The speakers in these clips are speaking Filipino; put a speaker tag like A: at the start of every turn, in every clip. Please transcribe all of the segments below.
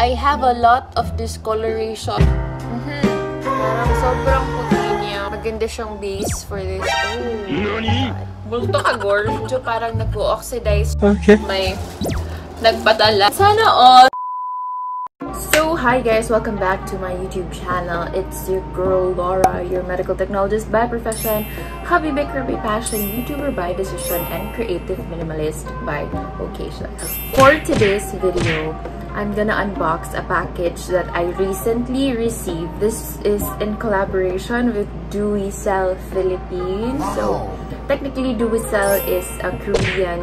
A: I have a lot of discoloration. Mhm. Parang sobrang puti niya. Maganda siyang base for this. Oh. Multo ka, Gor. Medyo parang nag-oxidize.
B: Okay.
A: May nagpadala. Sana all. So, hi guys! Welcome back to my YouTube channel. It's your girl Laura, your medical technologist by profession, hobby maker by passion, YouTuber by decision, and creative minimalist by vocation. For today's video, I'm gonna unbox a package that I recently received. This is in collaboration with Cell Philippines. So, technically Cell is a Korean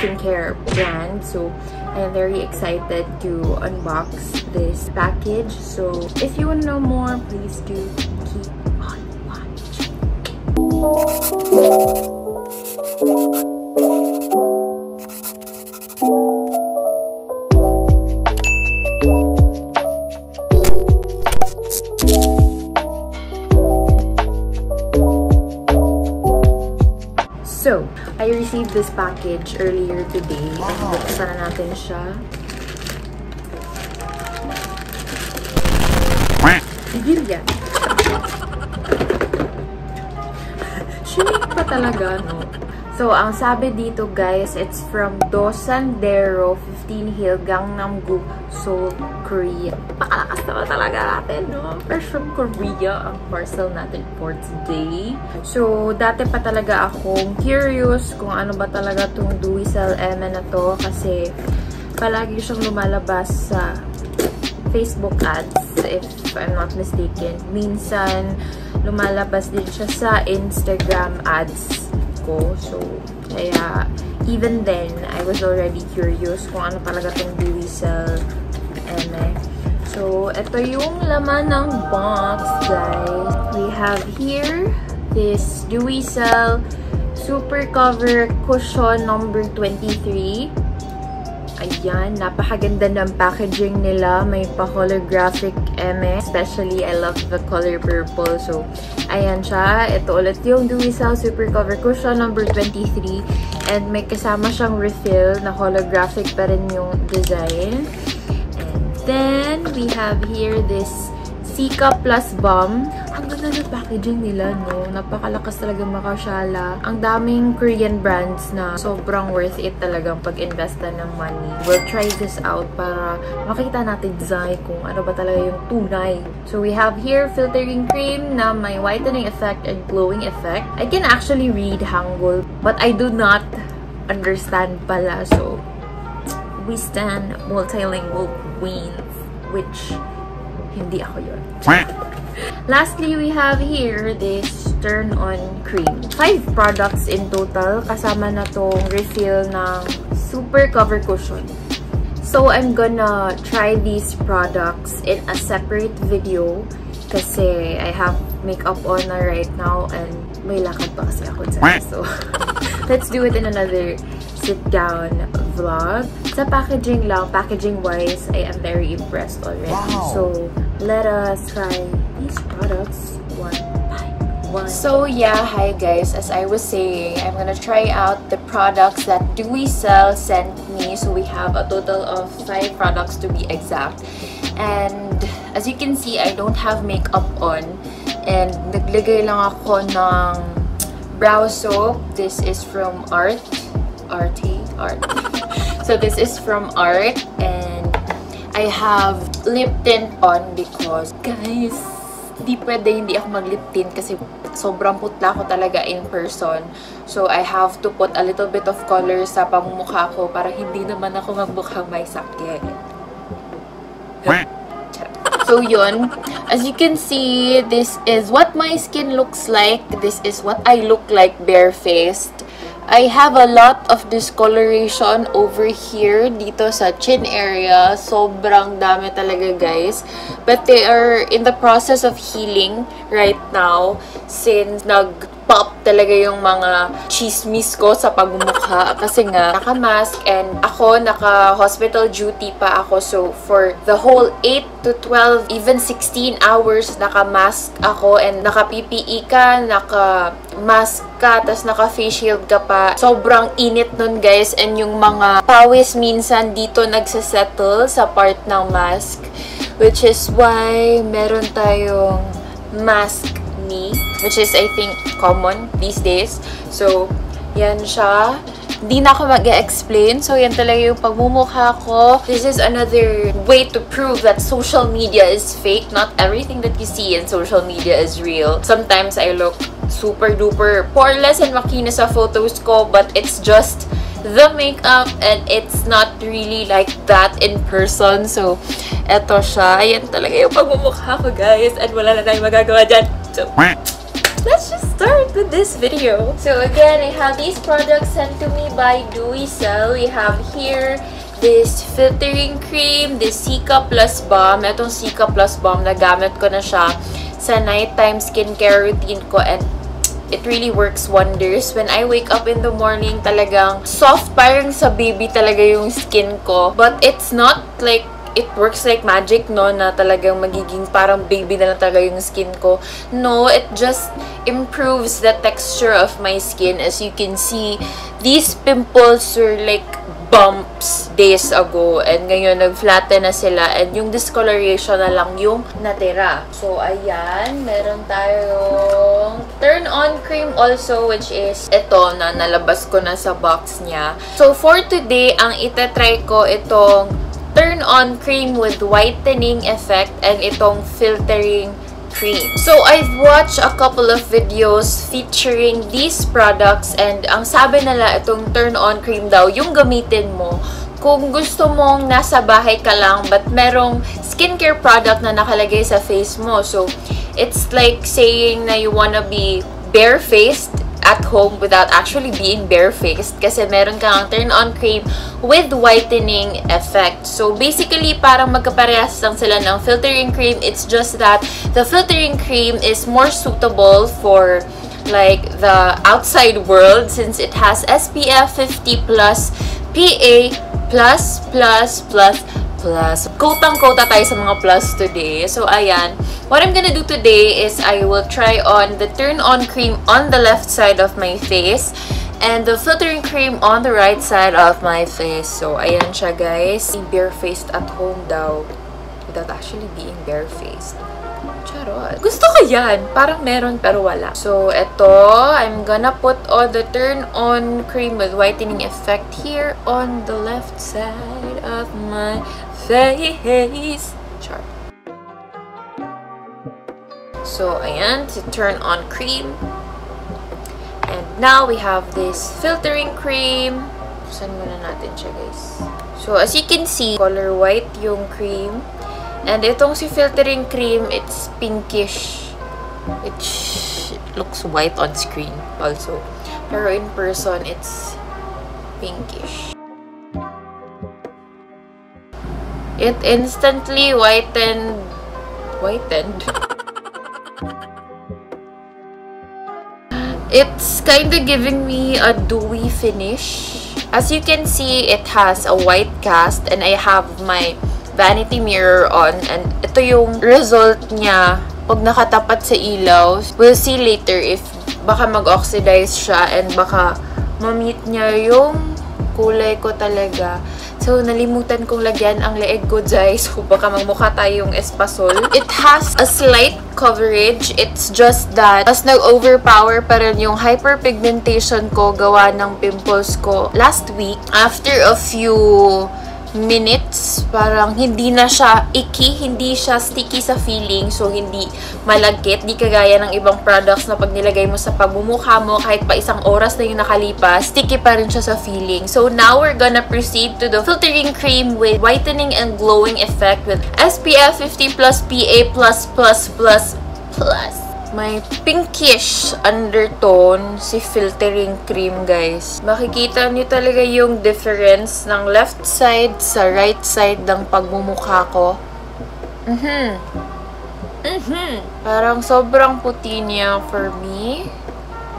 A: skincare brand. So, I am very excited to unbox this package. So, if you want to know more, please do keep on watching. I received this package earlier today. And buksan na natin siya. Tigil yan. Shinik pa talaga, no? So, ang sabi dito, guys, it's from Dosandero, 15 Hill, Gangnam-gu, Seoul, Korea. Pakalakas naman talaga natin, no? Fresh from Korea ang parcel natin for today. So, dati pa talaga akong curious kung ano ba talaga tong Cell M na to kasi palagi siyang lumalabas sa Facebook ads, if I'm not mistaken. Minsan, lumalabas din siya sa Instagram ads ko. So, kaya, even then, I was already curious kung ano talaga tong Cell eme. So, ito yung laman ng box, guys. We have here this Dewy Cell Super Cover Cushion number 23. Ayan, napakaganda ng packaging nila. May pa-holographic eme. Especially, I love the color purple. So, ayan siya. Ito ulit yung Cell Super Cover Cushion number 23. And may kasama siyang refill na holographic pa rin yung design. Then, we have here this Sika Plus Balm. Ang ganda ng packaging nila, no? Napakalakas talaga makasyala. Ang daming Korean brands na sobrang worth it talagang pag-investa ng money. We'll try this out para makita natin design kung ano ba talaga yung tunay. So, we have here filtering cream na may whitening effect and glowing effect. I can actually read Hangul, but I do not understand pala. So, we stand multilingual queens, which hindi ako yun. Lastly, we have here this turn-on cream. Five products in total. Kasama na tong refill ng Super Cover Cushion. So, I'm gonna try these products in a separate video kasi I have makeup on na right now and may lakad pa kasi ako dyan. So, let's do it in another sit-down vlog. Sa packaging lang, packaging-wise, I am very impressed already.
B: Wow.
A: So, let us try these products one by one. So, yeah, hi guys. As I was saying, I'm gonna try out the products that Dewy Cell sent me. So, we have a total of five products to be exact. And, as you can see, I don't have makeup on. And, naglagay lang ako ng brow soap. This is from Art. RT. Art. so, this is from Art. And, I have lip tint on because, guys, di pwede hindi ako mag-lip tint kasi sobrang putla ko talaga in person. So, I have to put a little bit of color sa pamumukha ko para hindi naman ako magmukhang may sakit. So, yun. As you can see, this is what my skin looks like. This is what I look like barefaced. I have a lot of discoloration over here dito sa chin area. Sobrang dami talaga, guys. But they are in the process of healing right now since nag pop talaga yung mga chismis ko sa pagmumukha. Kasi nga naka-mask and ako naka-hospital duty pa ako. So for the whole 8 to 12 even 16 hours naka-mask ako and naka-PPE ka, naka-mask ka, tas naka-face shield ka pa. Sobrang init nun guys. And yung mga pawis minsan dito nagsasettle sa part ng mask which is why meron tayong mask which is I think common these days. So, yan siya. Hindi na ako mag-explain. So, yan talaga yung pagmumukha ko. This is another way to prove that social media is fake. Not everything that you see in social media is real. Sometimes I look super duper poreless and makina sa photos ko, but it's just the makeup and it's not really like that in person. So, eto siya. Ayan talaga yung pagmumukha ko, guys. And wala na tayong magagawa dyan. So, let's just start with this video. So again, I have these products sent to me by Cell. We have here this filtering cream, this Sika Plus Balm. Itong Sika Plus Balm, nagamit ko na siya sa nighttime skincare routine ko and it really works wonders. When I wake up in the morning, talagang soft, parang sa baby talaga yung skin ko. But it's not like it works like magic, no, na talagang magiging parang baby na lang talaga yung skin ko. No, it just improves the texture of my skin. As you can see, these pimples were like bumps days ago and ngayon nag-flatten na sila and yung discoloration na lang yung natira. So, ayan, meron tayong turn-on cream also which is ito na nalabas ko na sa box niya. So, for today, ang itatry ko itong turn-on cream with whitening effect and itong filtering cream. So, I've watched a couple of videos featuring these products and ang sabi nila itong turn-on cream daw, yung gamitin mo kung gusto mong nasa bahay ka lang but merong skincare product na nakalagay sa face mo. So, it's like saying na you wanna be barefaced at home without actually being barefaced kasi meron kang turn-on cream with whitening effect. So, basically, parang magkaparehas lang sila ng filtering cream. It's just that the filtering cream is more suitable for like the outside world since it has SPF 50 plus PA plus. Quote-unquote tayo sa mga plus today. So, ayan. What I'm gonna do today is I will try on the turn-on cream on the left side of my face and the filtering cream on the right side of my face. So, ayan siya, guys. Bare-faced at home daw without actually being bare-faced. Charot. Gusto ko yan. Parang meron pero wala. So, eto, I'm gonna put on the turn-on cream with whitening effect here on the left side of my face. Char. So, ayan, to turn on cream. And now, we have this filtering cream. Saan muna natin siya, guys? So, as you can see, color white yung cream. And itong si filtering cream, it's pinkish. Which looks white on screen also. Pero in person, it's pinkish. It instantly whitened... Whitened? it's kind of giving me a dewy finish. As you can see, it has a white cast and I have my vanity mirror on and ito yung result niya pag nakatapat sa ilaw. We'll see later if baka mag-oxidize siya and baka ma-meet niya yung kulay ko talaga. So, nalimutan kong lagyan ang leeg ko. So, baka magmukha tayong espasol. It has a slight coverage. It's just that, mas nag-overpower pa rin yung hyperpigmentation ko gawa ng pimples ko last week. After a few minutes, parang hindi na siya icky, hindi siya sticky sa feeling, so hindi malagkit, di kagaya ng ibang products na pag nilagay mo sa pagmumukha mo, kahit pa isang oras na yung nakalipas, sticky pa rin siya sa feeling. So now we're gonna proceed to the filtering cream with whitening and glowing effect with SPF 50 plus PA plus plus plus plus may pinkish undertone si filtering cream, guys. Makikita niyo talaga yung difference ng left side sa right side ng pagmumukha ko. Mhm. Mhm. Parang sobrang puti niya for me.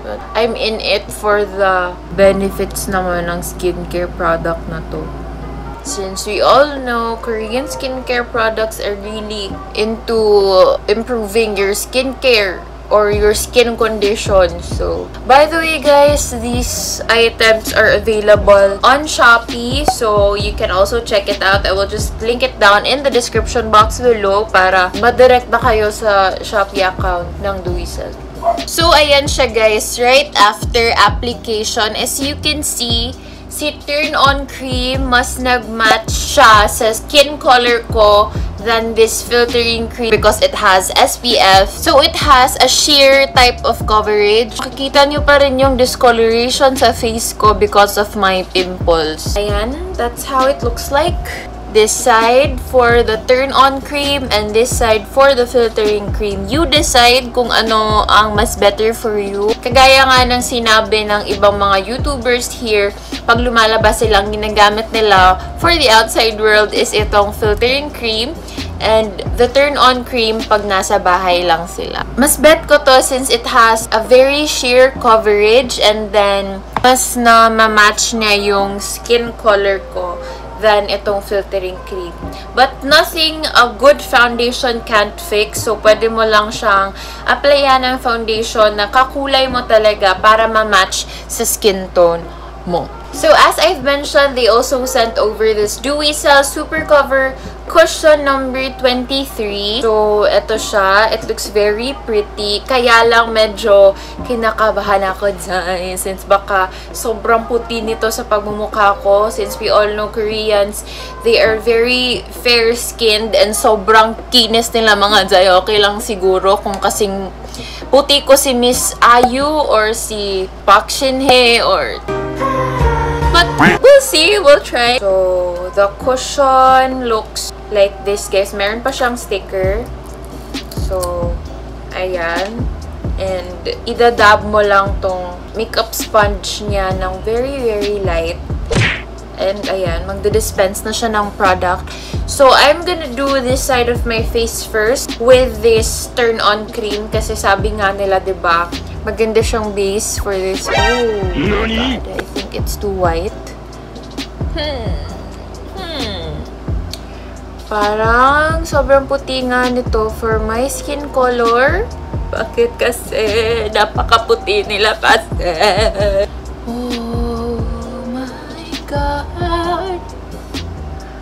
A: But I'm in it for the benefits naman ng skincare product na to. Since we all know Korean skincare products are really into improving your skincare or your skin condition. So, by the way guys, these items are available on Shopee. So, you can also check it out. I will just link it down in the description box below para madirect na kayo sa Shopee account ng Duisel. So, ayan siya guys. Right after application, as you can see, si Turn On Cream, mas nag-match siya sa skin color ko than this filtering cream because it has SPF. So, it has a sheer type of coverage. Makikita nyo pa rin yung discoloration sa face ko because of my pimples. Ayan, that's how it looks like. This side for the turn-on cream and this side for the filtering cream. You decide kung ano ang mas better for you. Kagaya nga ng sinabi ng ibang mga YouTubers here, pag lumalabas silang ginagamit nila for the outside world is itong filtering cream and the turn-on cream pag nasa bahay lang sila. Mas bet ko to since it has a very sheer coverage and then mas na ma-match niya yung skin color ko than itong filtering cream. But nothing a good foundation can't fix. So, pwede mo lang siyang applyan ng foundation na kakulay mo talaga para ma-match sa skin tone mo. So, as I've mentioned, they also sent over this Dewy Cell Super Cover Cushion number 23. So, ito siya. It looks very pretty. Kaya lang medyo kinakabahan ako dyan. Since baka sobrang puti nito sa pagmumukha ko. Since we all know Koreans, they are very fair-skinned and sobrang kinis nila mga jay. Okay lang siguro kung kasing puti ko si Miss Ayu or si Park Shin-hye or But we'll see. We'll try. So, the cushion looks like this, guys. Meron pa siyang sticker. So, ayan. And, idadab mo lang tong makeup sponge niya ng very, very light. And, ayan, magdi-dispense na siya ng product. So, I'm gonna do this side of my face first with this turn-on cream. Kasi sabi nga nila, ba diba, maganda siyang base for this. Oh, my God. I think it's too white. Hmm. Hmm. Parang sobrang puti nga nito for my skin color. Bakit kasi? Napakaputi nila kasi.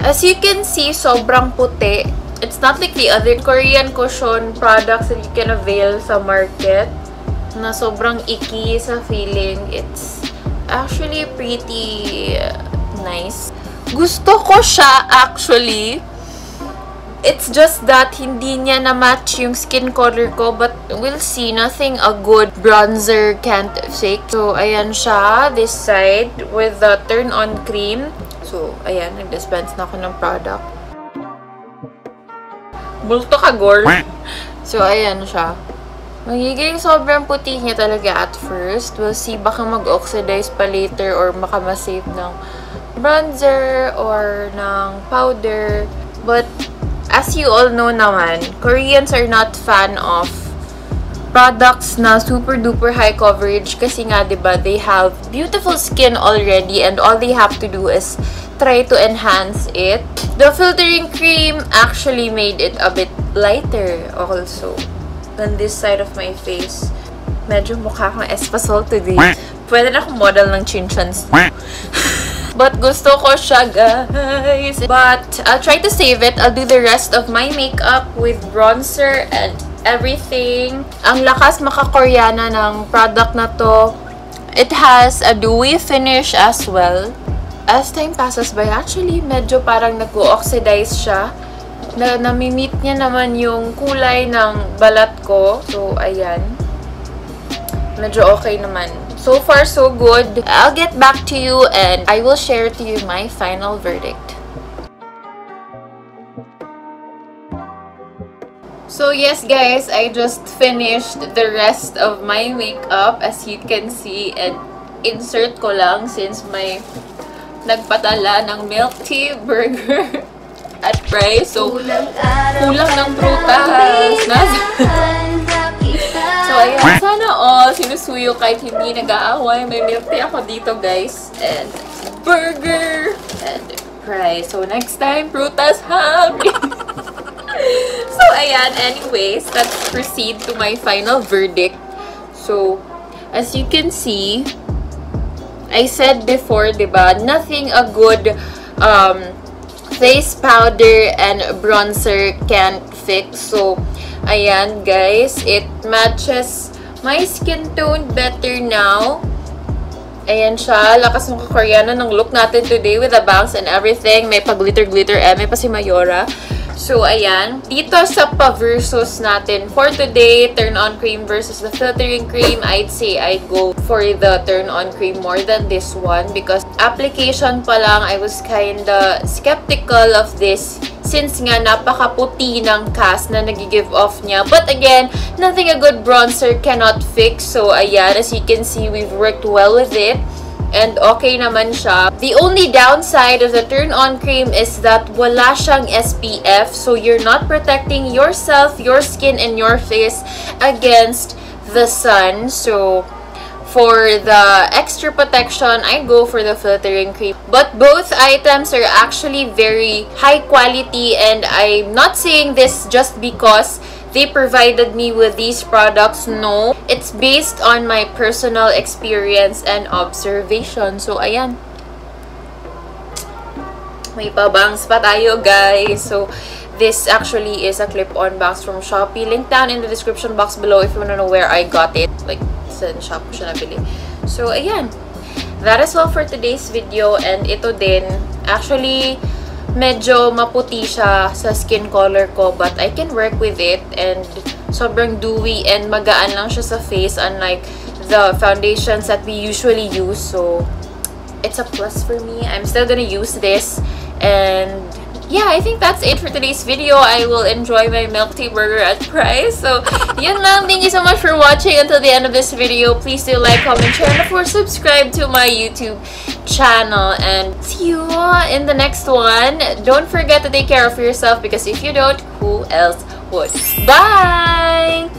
A: As you can see, sobrang puti. It's not like the other Korean cushion products that you can avail sa market na sobrang icky sa feeling. It's actually pretty nice. Gusto ko siya actually. It's just that hindi niya na-match yung skin color ko. But we'll see. Nothing a good bronzer can't fix. So, ayan siya. This side with the turn-on cream. So, ayan. Nag-dispense na ako ng product. Bulto ka, girl. So, ayan siya. Magiging sobrang puti niya talaga at first. We'll see. Baka mag-oxidize pa later or baka masave ng bronzer or ng powder. But, as you all know naman, Koreans are not fan of products na super duper high coverage kasi nga 'di ba they have beautiful skin already and all they have to do is try to enhance it. The filtering cream actually made it a bit lighter also than this side of my face. Medyo mukha akong espasol today. Pwede na akong model ng chinchans. But gusto ko siya, guys. But I'll try to save it. I'll do the rest of my makeup with bronzer and everything. Ang lakas makakoreana ng product na to. It has a dewy finish as well. As time passes by, actually, medyo parang nag-oxidize siya. Na nami-meet niya naman yung kulay ng balat ko. So, ayan. Medyo okay naman. So far, so good. I'll get back to you and I will share to you my final verdict. So yes guys, I just finished the rest of my makeup as you can see and insert ko lang since may nagpadala ng milk tea burger at price. So, kulang ng prutas. So, ayan. Sana all sinusuyo kahit hindi nag-aaway. May milk tea ako dito, guys. And burger. And fries. So, next time, prutas ham. so, ayan. Anyways, let's proceed to my final verdict. So, as you can see, I said before, di ba, nothing a good um, face powder and bronzer can't fix. So, ayan guys, it matches my skin tone better now. Ayan siya. Lakas ng kakoreano ng look natin today with the bangs and everything. May pag-glitter-glitter eh. May pa si Mayora. So, ayan. Dito sa pa-versus natin for today, turn-on cream versus the filtering cream, I'd say I'd go for the turn-on cream more than this one because application pa lang, I was kinda skeptical of this since nga napakaputi ng cast na nag-give off niya. But again, nothing a good bronzer cannot fix. So, ayan, as you can see, we've worked well with it. And okay naman siya. The only downside of the turn-on cream is that wala siyang SPF. So, you're not protecting yourself, your skin, and your face against the sun. So, for the extra protection, I go for the filtering cream. But both items are actually very high quality and I'm not saying this just because they provided me with these products. No, it's based on my personal experience and observation. So, ayan. May pabangs pa tayo, guys. So, this actually is a clip-on box from Shopee. Link down in the description box below if you want to know where I got it. Like, sa shop ko siya nabili. So, ayan. That is all for today's video. And ito din, actually, medyo maputi siya sa skin color ko. But I can work with it. And sobrang dewy and magaan lang siya sa face. Unlike the foundations that we usually use. So, it's a plus for me. I'm still gonna use this. And yeah, I think that's it for today's video. I will enjoy my milk tea burger at Price. So, yun lang. Thank you so much for watching until the end of this video. Please do like, comment, share, and of course, subscribe to my YouTube channel and see you in the next one. Don't forget to take care of yourself because if you don't, who else would? Bye!